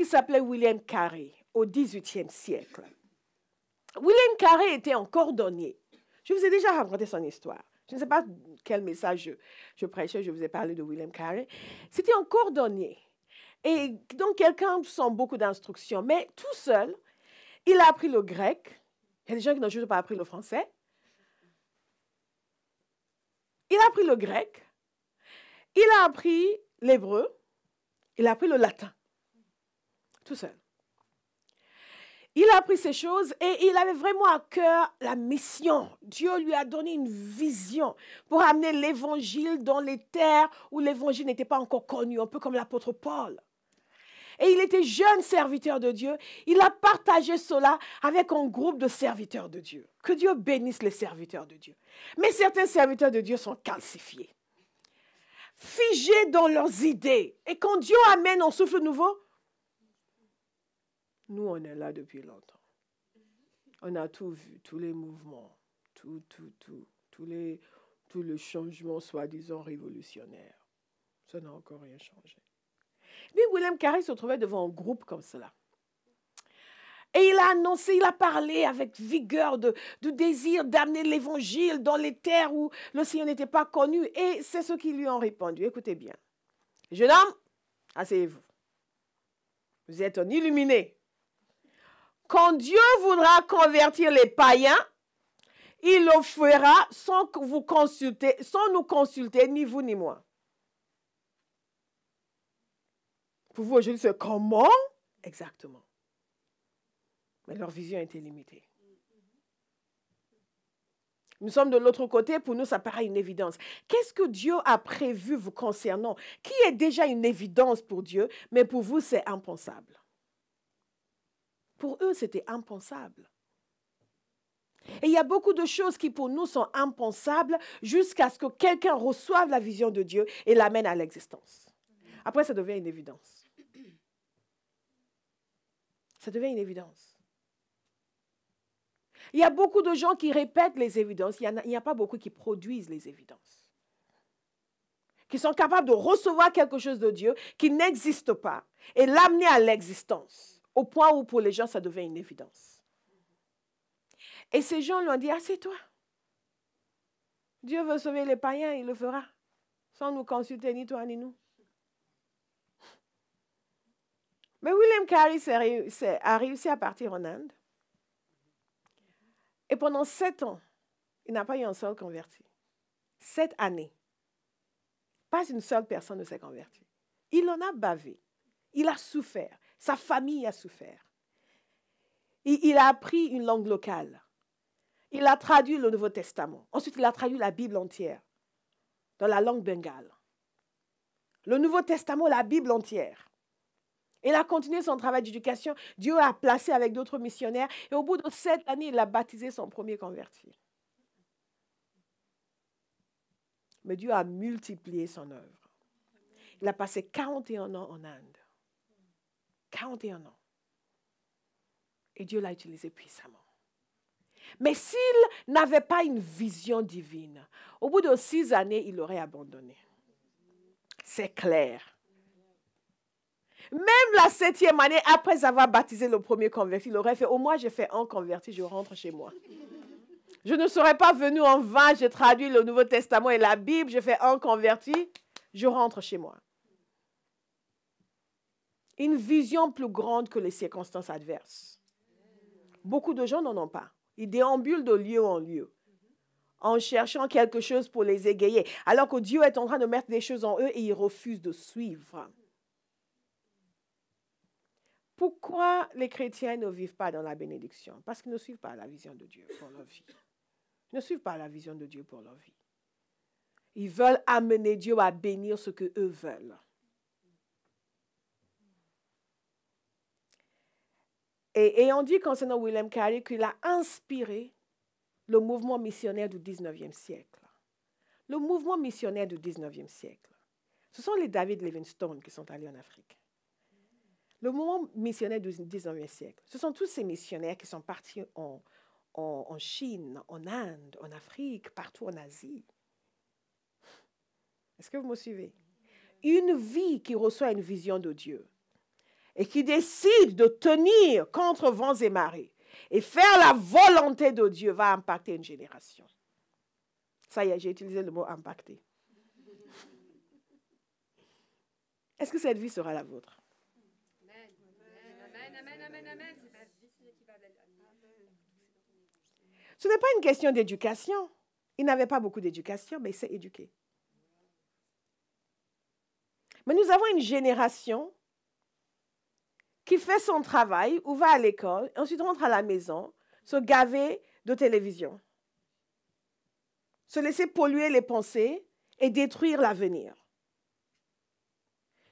qui s'appelait William Carey au XVIIIe siècle. William Carey était un cordonnier. Je vous ai déjà raconté son histoire. Je ne sais pas quel message je, prêchais, je vous ai parlé de William Carey. C'était un cordonnier. Et donc, quelqu'un sans beaucoup d'instructions, mais tout seul, il a appris le grec. Il y a des gens qui n'ont juste pas appris le français. Il a appris le grec. Il a appris l'hébreu. Il a appris le latin. Seul. Il a appris ces choses et il avait vraiment à cœur la mission. Dieu lui a donné une vision pour amener l'évangile dans les terres où l'évangile n'était pas encore connu, un peu comme l'apôtre Paul. Et il était jeune serviteur de Dieu. Il a partagé cela avec un groupe de serviteurs de Dieu. Que Dieu bénisse les serviteurs de Dieu. Mais certains serviteurs de Dieu sont calcifiés, figés dans leurs idées. Et quand Dieu amène un souffle nouveau, nous, on est là depuis longtemps. On a tout vu, tous les mouvements, tout, tout, tout, tous les, tous les changements soi-disant révolutionnaires. Ça n'a encore rien changé. Mais William Carey se trouvait devant un groupe comme cela. Et il a annoncé, il a parlé avec vigueur de, du désir d'amener l'évangile dans les terres où le Seigneur n'était pas connu. Et c'est ce qu'ils lui ont répondu. Écoutez bien. Jeune homme, asseyez-vous. Vous êtes un illuminé. Quand Dieu voudra convertir les païens, il le fera sans vous consulter, sans nous consulter, ni vous ni moi. Pour vous, aujourd'hui, c'est comment? Exactement. Mais leur vision était limitée. Nous sommes de l'autre côté, pour nous, ça paraît une évidence. Qu'est-ce que Dieu a prévu vous concernant? Qui est déjà une évidence pour Dieu, mais pour vous, c'est impensable. Pour eux, c'était impensable. Et il y a beaucoup de choses qui pour nous sont impensables jusqu'à ce que quelqu'un reçoive la vision de Dieu et l'amène à l'existence. Après, ça devient une évidence. Ça devient une évidence. Il y a beaucoup de gens qui répètent les évidences. Il n'y a, pas beaucoup qui produisent les évidences. Qui sont capables de recevoir quelque chose de Dieu qui n'existe pas et l'amener à l'existence au point où pour les gens, ça devient une évidence. Et ces gens lui ont dit, assieds-toi. Dieu veut sauver les païens, il le fera, sans nous consulter, ni toi, ni nous. Mais William Carey a réussi à partir en Inde. Et pendant sept ans, il n'a pas eu un seul converti. Sept années. Pas une seule personne ne s'est convertie. Il en a bavé. Il a souffert. Sa famille a souffert. Il, a appris une langue locale. Il a traduit le Nouveau Testament. Ensuite, il a traduit la Bible entière dans la langue bengale. Le Nouveau Testament, la Bible entière. Il a continué son travail d'éducation. Dieu a placé avec d'autres missionnaires. Et au bout de sept années, il a baptisé son premier converti. Mais Dieu a multiplié son œuvre. Il a passé 41 ans en Inde. 41 ans. Et Dieu l'a utilisé puissamment. Mais s'il n'avait pas une vision divine, au bout de six années, il aurait abandonné. C'est clair. Même la septième année, après avoir baptisé le premier converti, il aurait fait, au moins j'ai fait un converti, je rentre chez moi. Je ne serais pas venu en vain, j'ai traduit le Nouveau Testament et la Bible, j'ai fait un converti, je rentre chez moi une vision plus grande que les circonstances adverses. Beaucoup de gens n'en ont pas. Ils déambulent de lieu en lieu en cherchant quelque chose pour les égayer, alors que Dieu est en train de mettre des choses en eux et ils refusent de suivre. Pourquoi les chrétiens ne vivent pas dans la bénédiction? Parce qu'ils ne suivent pas la vision de Dieu pour leur vie. Ils ne suivent pas la vision de Dieu pour leur vie. Ils veulent amener Dieu à bénir ce que eux veulent. Et, on dit concernant William Carey qu'il a inspiré le mouvement missionnaire du 19e siècle. Le mouvement missionnaire du 19e siècle. Ce sont les David Livingstone qui sont allés en Afrique. Le mouvement missionnaire du 19e siècle, ce sont tous ces missionnaires qui sont partis en, en Chine, en Inde, en Afrique, partout en Asie. Est-ce que vous me suivez? Une vie qui reçoit une vision de Dieu et qui décide de tenir contre vents et marées et faire la volonté de Dieu va impacter une génération. Ça y est, j'ai utilisé le mot impacter. Est-ce que cette vie sera la vôtre? Ce n'est pas une question d'éducation. Il n'avait pas beaucoup d'éducation, mais il s'est éduqué. Mais nous avons une génération qui fait son travail ou va à l'école, ensuite rentre à la maison, se gaver de télévision, se laisser polluer les pensées et détruire l'avenir.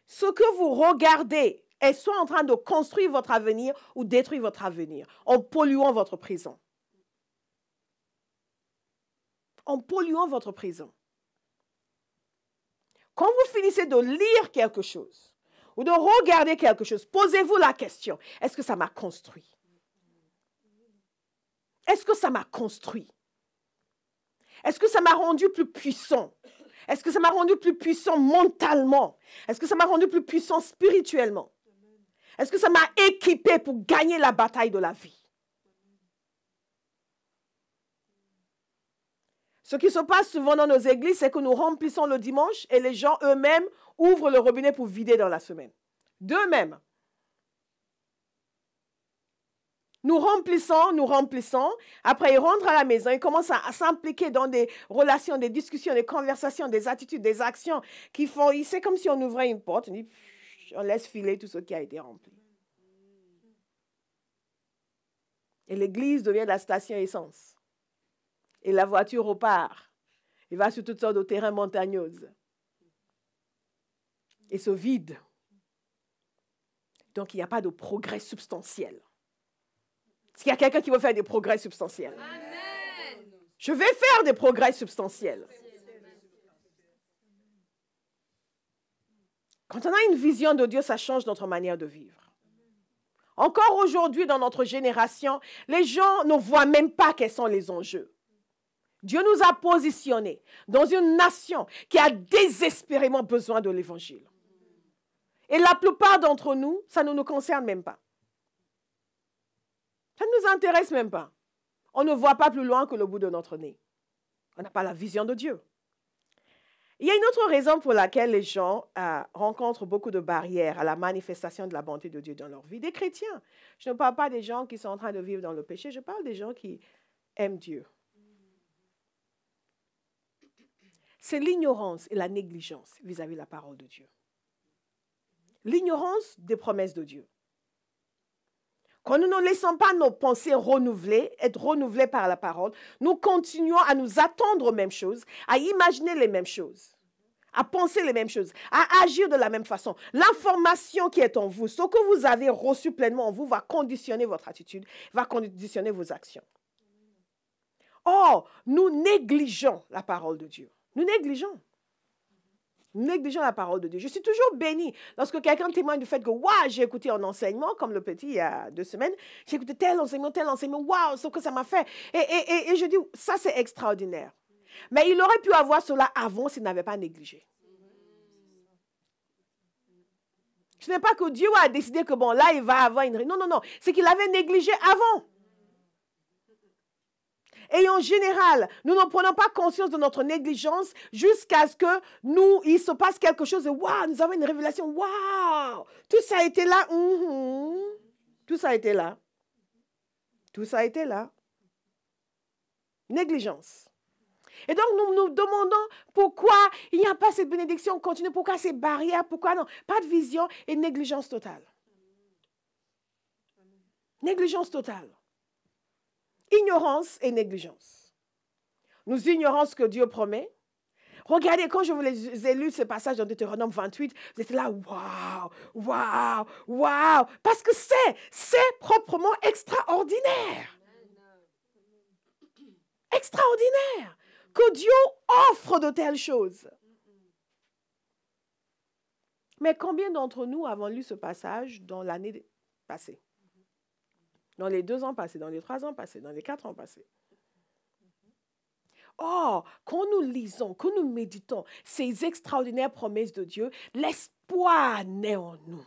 Ce que vous regardez est soit en train de construire votre avenir ou détruire votre avenir en polluant votre prison en polluant votre prison. Quand vous finissez de lire quelque chose ou de regarder quelque chose, posez-vous la question, est-ce que ça m'a construit? Est-ce que ça m'a construit? Est-ce que ça m'a rendu plus puissant? Est-ce que ça m'a rendu plus puissant mentalement? Est-ce que ça m'a rendu plus puissant spirituellement? Est-ce que ça m'a équipé pour gagner la bataille de la vie? Ce qui se passe souvent dans nos églises, c'est que nous remplissons le dimanche et les gens eux-mêmes ouvrent le robinet pour vider dans la semaine. D'eux-mêmes. Nous remplissons, nous remplissons. Après, ils rentrent à la maison, ils commencent à, s'impliquer dans des relations, des discussions, des conversations, des attitudes, des actions qui font. C'est comme si on ouvrait une porte, on, on laisse filer tout ce qui a été rempli. Et l'église devient la station essence et la voiture repart. Il va sur toutes sortes de terrains montagneux et se vide. Donc, il n'y a pas de progrès substantiel. Est-ce qu'il y a quelqu'un qui veut faire des progrès substantiels? Je vais faire des progrès substantiels. Quand on a une vision de Dieu, ça change notre manière de vivre. Encore aujourd'hui, dans notre génération, les gens ne voient même pas quels sont les enjeux. Dieu nous a positionnés dans une nation qui a désespérément besoin de l'évangile. Et la plupart d'entre nous, ça ne nous concerne même pas. Ça ne nous intéresse même pas. On ne voit pas plus loin que le bout de notre nez. On n'a pas la vision de Dieu. Il y a une autre raison pour laquelle les gens euh, rencontrent beaucoup de barrières à la manifestation de la bonté de Dieu dans leur vie. Des chrétiens. Je ne parle pas des gens qui sont en train de vivre dans le péché, je parle des gens qui aiment Dieu, c'est l'ignorance et la négligence vis-à-vis de la parole de Dieu. L'ignorance des promesses de Dieu. Quand nous ne laissons pas nos pensées renouvelées, être renouvelées par la parole, nous continuons à nous attendre aux mêmes choses, à imaginer les mêmes choses, à penser les mêmes choses, à agir de la même façon. L'information qui est en vous, ce que vous avez reçu pleinement en vous, va conditionner votre attitude, va conditionner vos actions. Or, nous négligeons la parole de Dieu. Nous négligeons. Nous négligeons la parole de Dieu. Je suis toujours bénie lorsque quelqu'un témoigne du fait que, waouh, j'ai écouté un enseignement, comme le petit il y a deux semaines, j'ai écouté tel enseignement, tel enseignement, waouh, ce que ça m'a fait. Et, et, et, je dis, ça c'est extraordinaire. Mais il aurait pu avoir cela avant s'il n'avait pas négligé. Ce n'est pas que Dieu a décidé que, bon, là, il va avoir une... Non, non, non. C'est qu'il avait négligé avant. Et en général, nous ne prenons pas conscience de notre négligence jusqu'à ce que nous, il se passe quelque chose waouh, nous avons une révélation, waouh, tout ça a été là, mm-hmm. tout ça a été là, tout ça a été là. Négligence. Et donc, nous nous demandons pourquoi il n'y a pas cette bénédiction continue, pourquoi ces barrières, pourquoi non? Pas de vision et négligence totale. Négligence totale. Ignorance et négligence. Nous ignorons ce que Dieu promet. Regardez, quand je vous ai lu ce passage dans Deutéronome 28, vous êtes là, waouh, waouh, waouh, parce que c'est, c'est proprement extraordinaire. Extraordinaire que Dieu offre de telles choses. Mais combien d'entre nous avons lu ce passage dans l'année passée? Dans les deux ans passés, dans les trois ans passés, dans les quatre ans passés. Or, quand nous lisons, quand nous méditons ces extraordinaires promesses de Dieu, l'espoir naît en nous.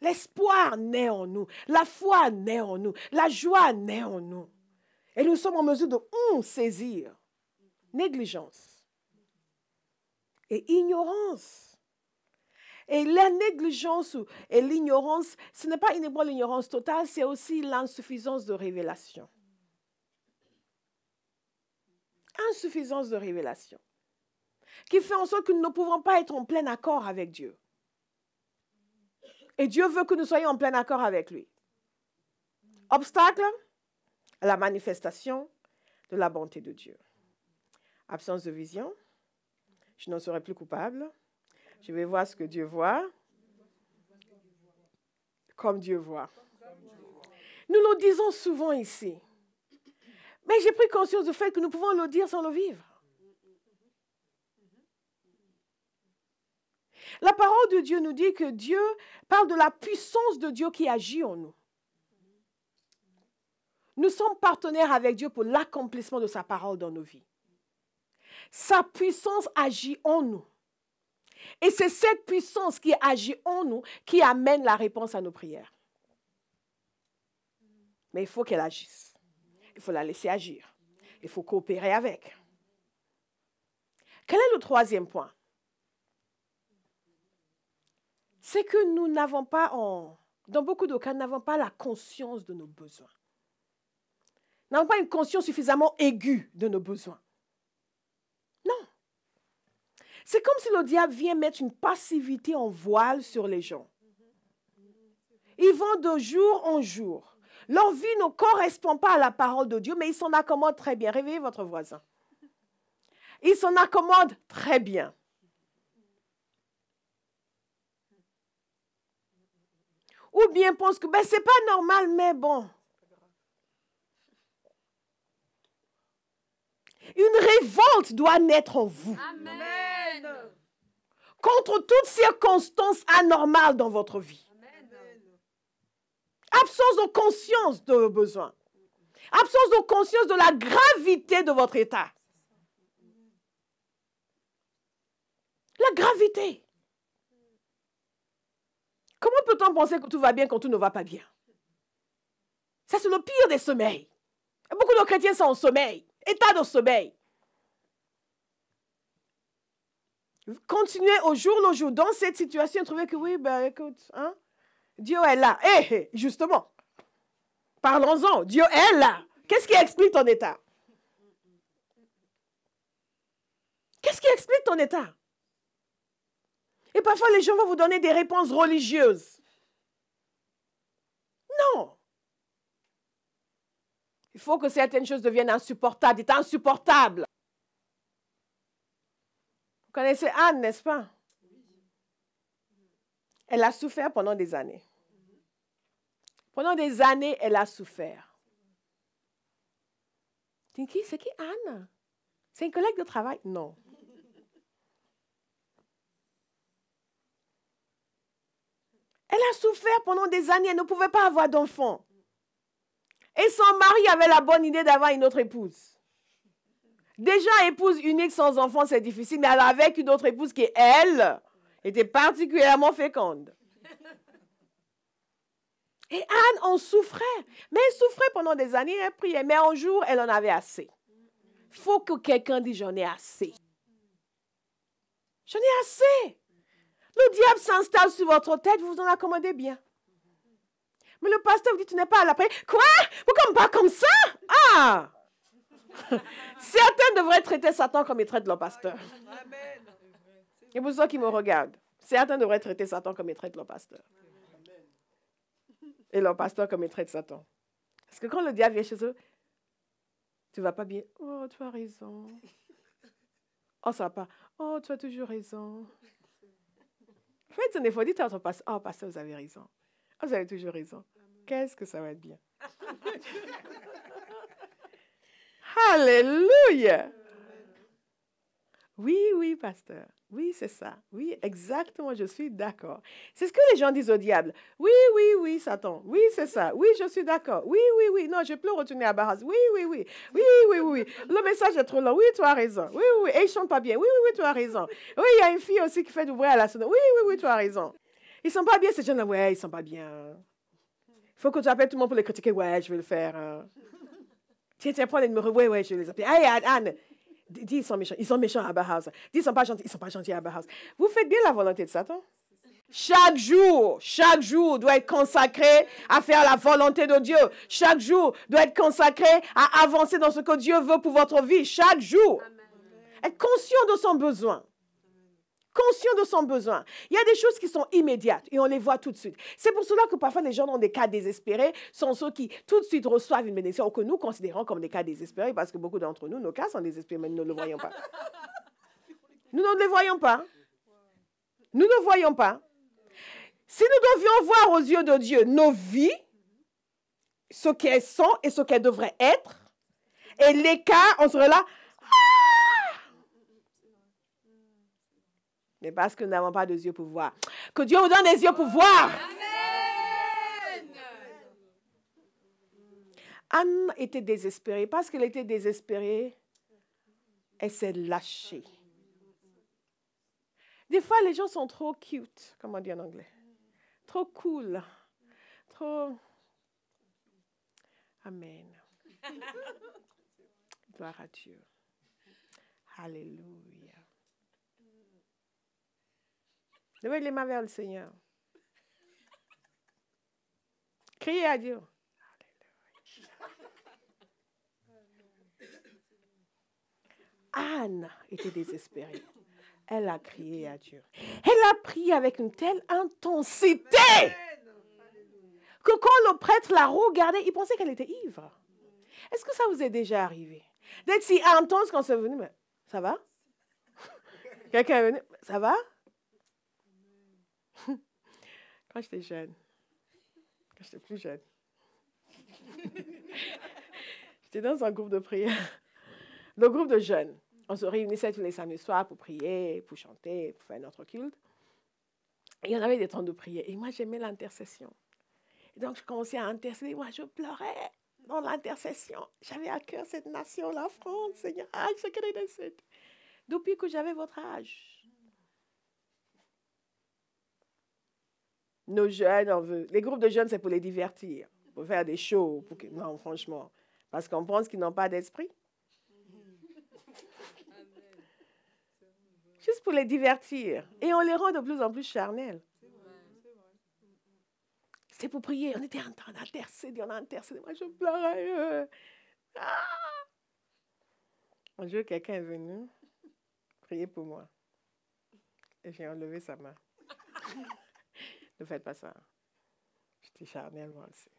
L'espoir naît en nous. La foi naît en nous. La joie naît en nous. Et nous sommes en mesure de saisir. Négligence. Et ignorance. Et la négligence et l'ignorance, ce n'est pas uniquement l'ignorance totale, c'est aussi l'insuffisance de révélation. Insuffisance de révélation. Qui fait en sorte que nous ne pouvons pas être en plein accord avec Dieu. Et Dieu veut que nous soyons en plein accord avec lui. Obstacle à la manifestation de la bonté de Dieu. Absence de vision. Je n'en serai plus coupable. Je vais voir ce que Dieu voit. Comme Dieu voit. Nous le disons souvent ici. Mais j'ai pris conscience du fait que nous pouvons le dire sans le vivre. La parole de Dieu nous dit que Dieu parle de la puissance de Dieu qui agit en nous. Nous sommes partenaires avec Dieu pour l'accomplissement de sa parole dans nos vies. Sa puissance agit en nous. Et c'est cette puissance qui agit en nous qui amène la réponse à nos prières. Mais il faut qu'elle agisse. Il faut la laisser agir. Il faut coopérer avec. Quel est le troisième point? C'est que nous n'avons pas, dans beaucoup de cas, n'avons pas la conscience de nos besoins. Nous n'avons pas une conscience suffisamment aiguë de nos besoins. C'est comme si le diable vient mettre une passivité en voile sur les gens. Ils vont de jour en jour. Leur vie ne correspond pas à la parole de Dieu, mais ils s'en accommodent très bien. Réveillez votre voisin. Ils s'en accommodent très bien. Ou bien pensent que ben, ce n'est pas normal, mais bon. Une révolte doit naître en vous. Amen contre toute circonstance anormale dans votre vie. Absence de conscience de vos besoins. Absence de conscience de la gravité de votre état. La gravité. Comment peut-on penser que tout va bien quand tout ne va pas bien? Ça, c'est le pire des sommeils. Beaucoup de chrétiens sont en sommeil, état de sommeil. Continuer au jour le jour dans cette situation, trouver que oui, ben écoute, hein, Dieu est là. Eh, eh justement, parlons-en, Dieu est là. Qu'est-ce qui explique ton état? Qu'est-ce qui explique ton état? Et parfois, les gens vont vous donner des réponses religieuses. Non. Il faut que certaines choses deviennent insupportables. C'est insupportable. Connaissez Anne, n'est-ce pas? Elle a souffert pendant des années. Pendant des années, elle a souffert. C'est qui, c'est qui Anne? C'est une collègue de travail? Non. Elle a souffert pendant des années, elle ne pouvait pas avoir d'enfant. Et son mari avait la bonne idée d'avoir une autre épouse. Déjà, épouse unique sans enfant, c'est difficile, mais avec une autre épouse qui, elle, était particulièrement féconde. Et Anne en souffrait. Mais elle souffrait pendant des années, elle priait. Mais un jour, elle en avait assez. Il faut que quelqu'un dise J'en ai assez. J'en ai assez. Le diable s'installe sur votre tête, vous vous en accommodez bien. Mais le pasteur vous dit Tu n'es pas à la paix. Quoi? Pourquoi pas comme ça? Ah Certains devraient traiter Satan comme ils traitent leur pasteur. Et pour ceux qui me regardent, certains devraient traiter Satan comme ils traitent leur pasteur. Et leur pasteur comme ils traitent Satan. Parce que quand le diable vient chez eux, tu vas pas bien. Oh, tu as raison. Oh, ça va pas. Oh, tu as toujours raison. En fait, il faut dire à votre pasteur, oh, pasteur, vous avez raison. Oh, vous avez toujours raison. Qu'est-ce que ça va être bien? Alléluia. Oui, oui, pasteur. Oui, c'est ça. Oui, exactement, je suis d'accord. C'est ce que les gens disent au diable. Oui, oui, oui, Satan. Oui, c'est ça. Oui, je suis d'accord. Oui, oui, oui. Non, je peux retourner à Barras. Oui, oui, oui. Oui, oui, oui. Le message est trop long. Oui, tu as raison. Oui, oui. Et il chante pas bien. Oui, oui, oui, tu as raison. Oui, il y a une fille aussi qui fait du bruit à la sonnerie. Oui, oui, oui, tu as raison. Ils sont pas bien, ces gens-là. Ouais, ils sont pas bien. Il faut que tu appelles tout le monde pour les critiquer. Ouais, je vais le faire. hein. Tiens, tiens, prends les numéros. Ouais, ouais, je les appeler. Hey, Anne. Dis, ils sont méchants. Ils sont méchants à Bauhaus. Dis, ils sont pas gentils. Ils sont pas gentils à Bauhaus. Vous faites bien la volonté de Satan. Chaque jour, chaque jour doit être consacré à faire la volonté de Dieu. Chaque jour doit être consacré à avancer dans ce que Dieu veut pour votre vie. Chaque jour. Être conscient de son besoin. Conscient de son besoin. Il y a des choses qui sont immédiates et on les voit tout de suite. C'est pour cela que parfois les gens dans des cas désespérés sont ceux qui tout de suite reçoivent une bénédiction ou que nous considérons comme des cas désespérés parce que beaucoup d'entre nous, nos cas sont désespérés, mais nous ne le voyons pas. Nous ne les voyons pas. Nous ne voyons pas. Si nous devions voir aux yeux de Dieu nos vies, ce qu'elles sont et ce qu'elles devraient être, et l'écart, on serait là. Ah! Mais parce que nous n'avons pas de yeux pour voir. Que Dieu nous donne des yeux pour voir. Anne était désespérée. Parce qu'elle était désespérée, elle s'est lâchée. Des fois, les gens sont trop cute, comme on dit en anglais. Trop cool. Trop. Amen. Gloire à Dieu. Alléluia. Levez les mains vers le Seigneur. Criez à Dieu. Anne était désespérée. Elle a crié à Dieu. Elle a prié avec une telle intensité que quand le prêtre l'a regardée, il pensait qu'elle était ivre. Est-ce que ça vous est déjà arrivé D'être si intense quand c'est venu, mais ça va? Quelqu'un est venu, ça va? Quand j'étais jeune, quand j'étais plus jeune, j'étais dans un groupe de prière, le groupe de jeunes. On se réunissait tous les samedis soirs pour prier, pour chanter, pour faire notre culte. Et il y en avait des temps de prière. Et moi, j'aimais l'intercession. Et donc, je commençais à intercéder. Moi, je pleurais dans l'intercession. J'avais à cœur cette nation, la France, Seigneur. Ah, je connais. Depuis que j'avais votre âge. Nos jeunes, on veut. Les groupes de jeunes, c'est pour les divertir, pour faire des shows. Pour que... Non, franchement. Parce qu'on pense qu'ils n'ont pas d'esprit. Juste pour les divertir. Et on les rend de plus en plus charnels. C'est pour prier. On était en train d'intercéder, on a intercédé. Moi, je pleurais. Ah! Un jour, quelqu'un est venu prier pour moi. Et j'ai enlevé sa main. Ne faites pas ça. J'étais charnel, moi aussi.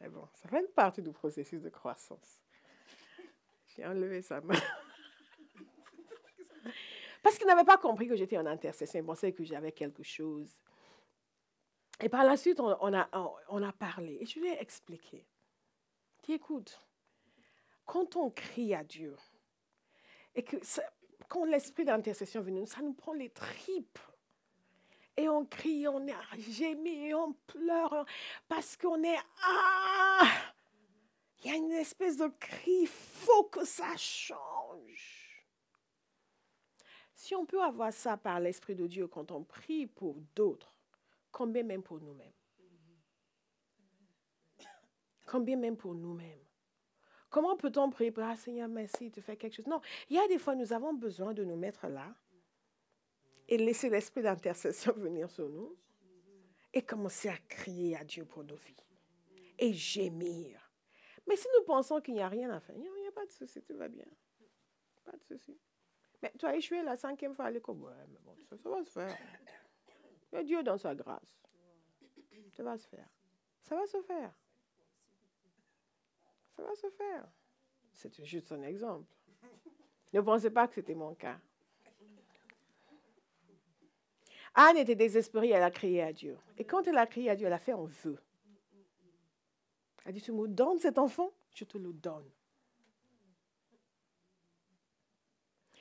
Mais bon, ça fait partie du processus de croissance. J'ai enlevé sa main. Parce qu'il n'avait pas compris que j'étais en intercession. Il pensait que j'avais quelque chose. Et par la suite, on, a, parlé. Et je lui ai expliqué. Dis, écoute, quand on crie à Dieu, et que quand l'esprit d'intercession venu, ça nous prend les tripes. Et on crie, on gémir, on pleure, parce qu'on est... Ah! Il y a une espèce de cri, il faut que ça change. Si on peut avoir ça par l'Esprit de Dieu quand on prie pour d'autres, combien même pour nous-mêmes? Combien même pour nous-mêmes? Comment peut-on prier pour Ah Seigneur, merci, tu fais quelque chose Non, il y a des fois, nous avons besoin de nous mettre là et laisser l'esprit d'intercession venir sur nous et commencer à crier à Dieu pour nos vies et gémir. Mais si nous pensons qu'il n'y a rien à faire, il n'y a, pas de souci, tout va bien. Pas de souci. Mais tu as échoué la cinquième fois à l'école. Ouais, mais bon, ça, va se faire. A Dieu dans sa grâce. Ça va se faire. Ça va se faire. Ça va se faire. C'était juste un exemple. Ne pensez pas que c'était mon cas. Anne était désespérée, elle a crié à Dieu. Et quand elle a crié à Dieu, elle a fait un vœu. Elle a dit, tu me donnes cet enfant, je te le donne.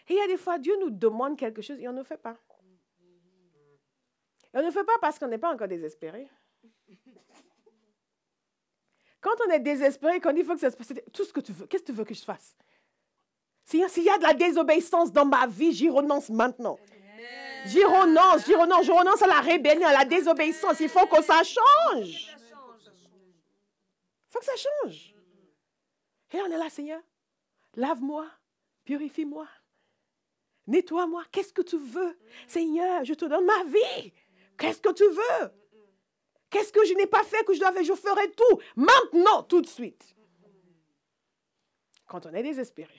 Et il y a des fois, Dieu nous demande quelque chose et on ne fait pas. Et on ne fait pas parce qu'on n'est pas encore désespéré. Quand on est désespéré, qu'on dit il faut que ça se passe, tout ce que tu veux, qu'est-ce que tu veux que je fasse? S'il y a de la désobéissance dans ma vie, j'y renonce maintenant. Je renonce, je renonce, je renonce à la rébellion, à la désobéissance. Il faut que ça change. Il faut que ça change. Et on est là, Seigneur. Lave-moi, purifie-moi, nettoie-moi. Qu'est-ce que tu veux? Seigneur, je te donne ma vie. Qu'est-ce que tu veux? Qu'est-ce que je n'ai pas fait que je dois faire? Je ferai tout. Maintenant, tout de suite. Quand on est désespéré,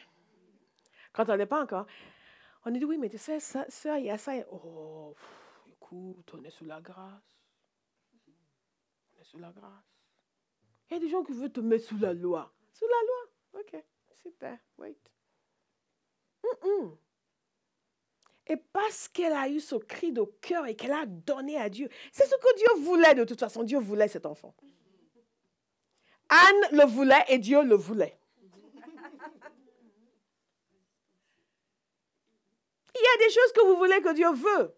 quand on n'est pas encore, on dit oui, mais tu sais, ça, ça il y a ça. Oh, écoute, on est sous la grâce. On est sous la grâce. Il y a des gens qui veulent te mettre sous la loi. Sous la loi. Ok, super, wait. Et parce qu'elle a eu ce cri de cœur et qu'elle a donné à Dieu, c'est ce que Dieu voulait de toute façon. Dieu voulait cet enfant. Anne le voulait et Dieu le voulait. Des choses que vous voulez que Dieu veut.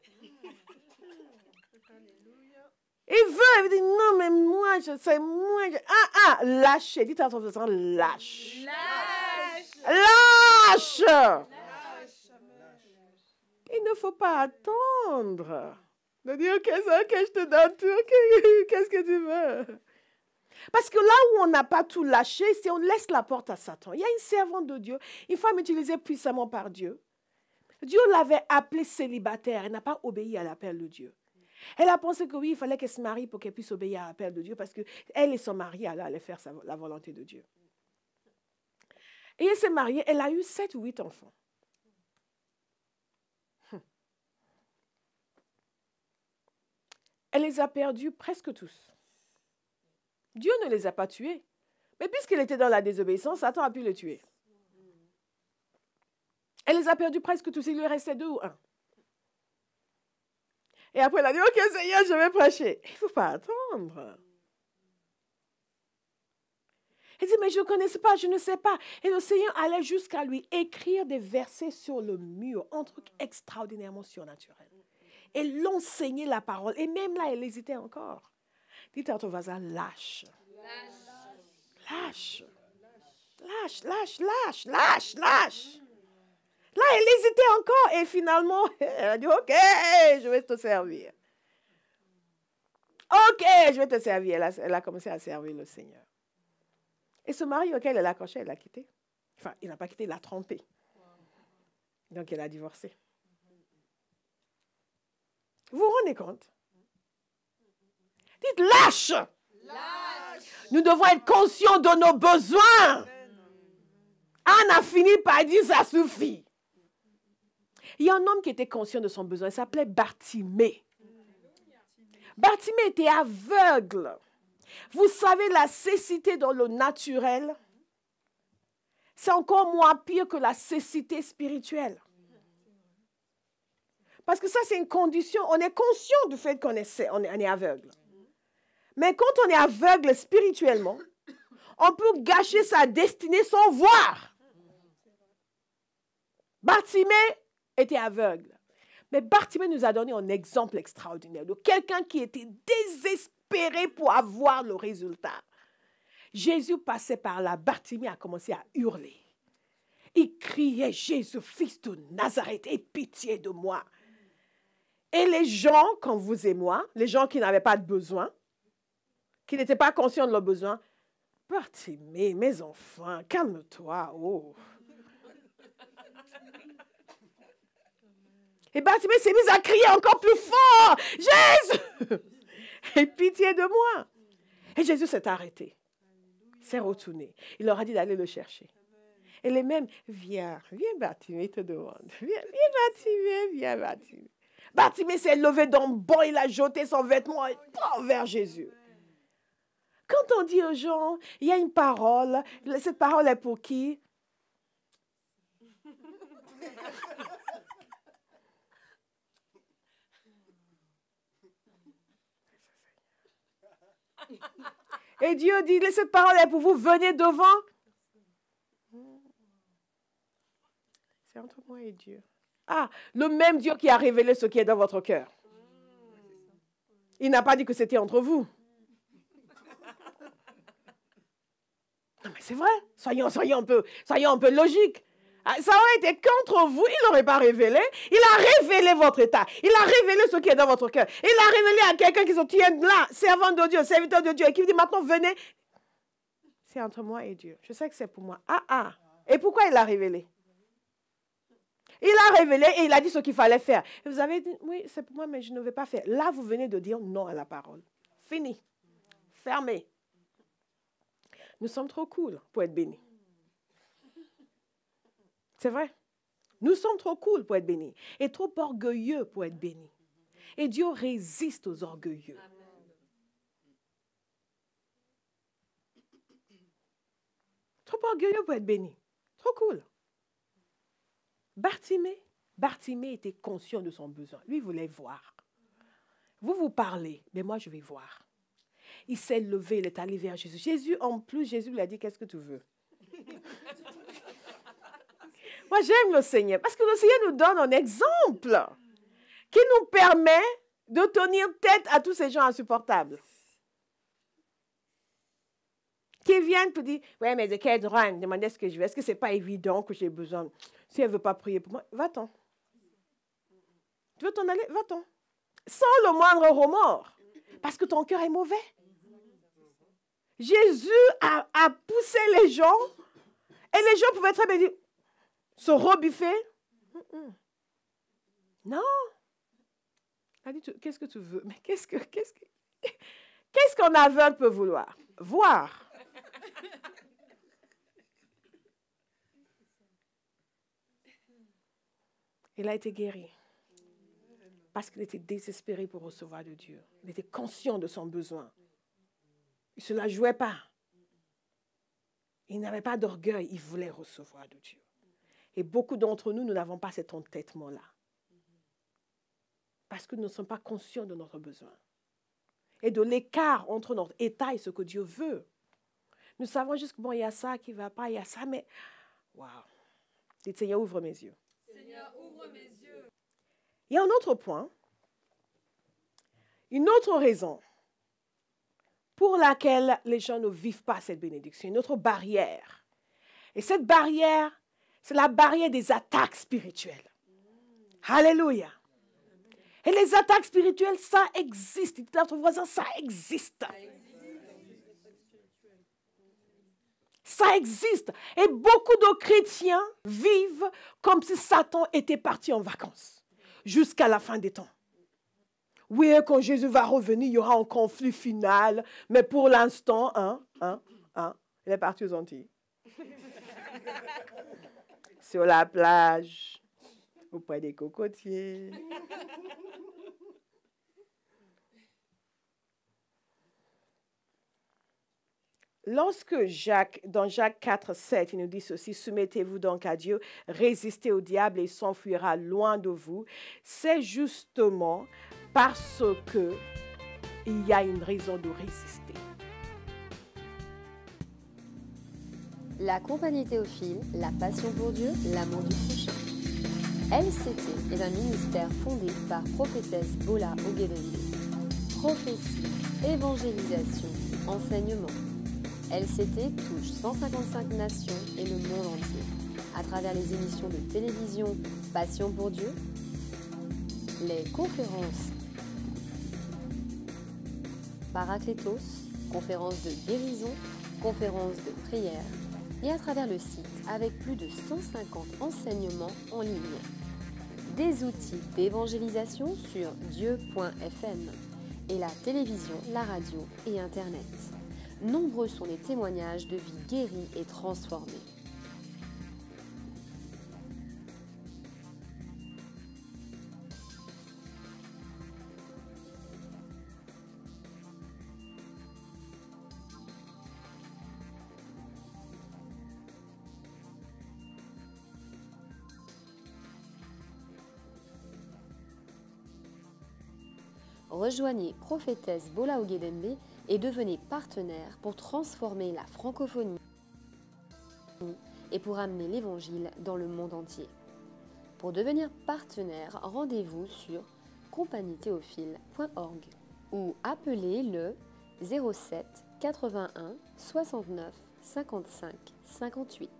Il veut, il dit non, mais moi, je sais, moi, ah, ah, lâchez. Dites à ton voisin, lâche. Lâche. Lâche. Il ne faut pas attendre de dire qu'est-ce que je te donne tout, qu'est-ce que tu veux? Parce que là où on n'a pas tout lâché, c'est on laisse la porte à Satan. Il y a une servante de Dieu, une femme utilisée puissamment par Dieu. Dieu l'avait appelée célibataire, elle n'a pas obéi à l'appel de Dieu. Elle a pensé que oui, il fallait qu'elle se marie pour qu'elle puisse obéir à l'appel de Dieu parce qu'elle et son mari allaient faire la volonté de Dieu. Et elle s'est mariée, elle a eu sept ou huit enfants. Elle les a perdus presque tous. Dieu ne les a pas tués. Mais puisqu'elle était dans la désobéissance, Satan a pu les tuer. Elle les a perdus presque tous. Il lui restait deux ou un. Et après, elle a dit, OK, Seigneur, je vais prêcher. Il ne faut pas attendre. Elle dit, mais je ne connais pas, je ne sais pas. Et le Seigneur allait jusqu'à lui écrire des versets sur le mur, un truc extraordinairement surnaturel et l'enseigner la parole. Et même là, elle hésitait encore. Dites à ton voisin, lâche. Lâche. Lâche, lâche, lâche, lâche, lâche. Là, elle hésitait encore et finalement, elle a dit, OK, je vais te servir. OK, je vais te servir. Elle a, elle a commencé à servir le Seigneur. Et ce mari auquel elle a accroché, elle l'a quitté. Enfin, il n'a pas quitté, il l'a trompé. Donc, elle a divorcé. Vous vous rendez compte? Dites lâche. Nous devons être conscients de nos besoins. Anne a fini par dire ça suffit. Il y a un homme qui était conscient de son besoin. Il s'appelait Bartimée. Bartimée était aveugle. Vous savez, la cécité dans le naturel, c'est encore moins pire que la cécité spirituelle. Parce que ça, c'est une condition. On est conscient du fait qu'on est, on est, aveugle. Mais quand on est aveugle spirituellement, on peut gâcher sa destinée sans voir. Bartimée était aveugle. Mais Bartimée nous a donné un exemple extraordinaire de quelqu'un qui était désespéré pour avoir le résultat. Jésus passait par là. Bartimée a commencé à hurler. Il criait, Jésus, fils de Nazareth, aie pitié de moi. Et les gens, comme vous et moi, les gens qui n'avaient pas de besoin, qui n'étaient pas conscients de leurs besoins, Bartimée, mes enfants, calme-toi. Oh. Et Bartimée s'est mis à crier encore plus fort. Jésus, aie pitié de moi. Et Jésus s'est arrêté, s'est retourné. Il leur a dit d'aller le chercher. Et les mêmes, viens, viens Bartimée, te demande. Viens, viens viens Bartimée. Bartimée s'est levé d'un bond, il a jeté son vêtement vers Jésus. Quand on dit aux gens, il y a une parole, cette parole est pour qui? Et Dieu dit, cette parole est pour vous, venez devant. C'est entre moi et Dieu. Ah, le même Dieu qui a révélé ce qui est dans votre cœur. Il n'a pas dit que c'était entre vous. Non, mais c'est vrai. Soyons, soyons, un peu, soyons un peu logiques. Ah, ça aurait été contre vous, il n'aurait pas révélé. Il a révélé votre état. Il a révélé ce qui est dans votre cœur. Il a révélé à quelqu'un qui se tient là, servant de Dieu, serviteur de Dieu, et qui dit maintenant venez. C'est entre moi et Dieu. Je sais que c'est pour moi. Ah ah. Et pourquoi il l'a révélé? Il a révélé et il a dit ce qu'il fallait faire. Et vous avez dit, oui, c'est pour moi, mais je ne vais pas faire. Là, vous venez de dire non à la parole. Fini. Fermé. Nous sommes trop cool pour être bénis. C'est vrai. Nous sommes trop cool pour être bénis et trop orgueilleux pour être bénis. Et Dieu résiste aux orgueilleux. Trop orgueilleux pour être béni. Trop cool. Bartimée, Bartimée était conscient de son besoin. Lui voulait voir. Vous vous parlez, mais moi je vais voir. Il s'est levé, il est allé vers Jésus. Jésus, en plus, Jésus lui a dit, qu'est-ce que tu veux? Moi, j'aime le Seigneur parce que le Seigneur nous donne un exemple qui nous permet de tenir tête à tous ces gens insupportables. Qui viennent pour dire, ouais, mais de quel droit? Elle ce que je veux. Est-ce que ce n'est pas évident que j'ai besoin? Si elle ne veut pas prier pour moi, va-t'en. Tu veux t'en aller? Va-t'en. Sans le moindre remords. Parce que ton cœur est mauvais. Jésus a poussé les gens et les gens pouvaient très bien dire, se rebuffer? Non. Qu'est-ce que tu veux? Mais qu'est-ce que qu'est-ce que qu'est-ce qu'un aveugle peut vouloir? Voir. Il a été guéri parce qu'il était désespéré pour recevoir de Dieu. Il était conscient de son besoin. Il ne se la jouait pas. Il n'avait pas d'orgueil, il voulait recevoir de Dieu. Et beaucoup d'entre nous, nous n'avons pas cet entêtement-là. Parce que nous ne sommes pas conscients de notre besoin. Et de l'écart entre notre état et ce que Dieu veut. Nous savons juste que, bon, il y a ça qui ne va pas, il y a ça, mais... Waouh! Dites, Seigneur, ouvre mes yeux. Seigneur, ouvre mes yeux. Il y a un autre point. Une autre raison pour laquelle les gens ne vivent pas cette bénédiction. Une autre barrière. Et cette barrière, c'est la barrière des attaques spirituelles. Alléluia. Et les attaques spirituelles, ça existe. Dites à voisin, ça existe. Ça existe. Et beaucoup de chrétiens vivent comme si Satan était parti en vacances jusqu'à la fin des temps. Oui, quand Jésus va revenir, il y aura un conflit final. Mais pour l'instant, hein, hein, hein, il est parti aux Antilles sur la plage, auprès des cocotiers. Lorsque Jacques, dans Jacques 4, 7, il nous dit ceci, soumettez-vous donc à Dieu, résistez au diable et il s'enfuira loin de vous, c'est justement parce que il y a une raison de résister. La compagnie théophile, la passion pour Dieu, l'amour du prochain. LCT est un ministère fondé par prophétesse Bola Ogedende. Prophétie, évangélisation, enseignement. LCT touche 155 nations et le monde entier à travers les émissions de télévision Passion pour Dieu, les conférences Paraclétos, conférences de guérison, conférences de prière, et à travers le site avec plus de 150 enseignements en ligne. Des outils d'évangélisation sur dieu.fm et la télévision, la radio et Internet. Nombreux sont les témoignages de vies guéries et transformées. Rejoignez Prophétesse Bola Ogedembe et devenez partenaire pour transformer la francophonie et pour amener l'Évangile dans le monde entier. Pour devenir partenaire, rendez-vous sur compagniethéophile.org ou appelez le 07 81 69 55 58.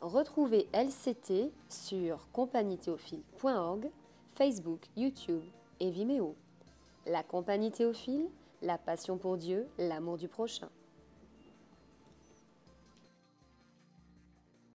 Retrouvez LCT sur compagniethéophile.org, Facebook, YouTube et Vimeo. La Compagnie Théophile, la passion pour Dieu, l'amour du prochain.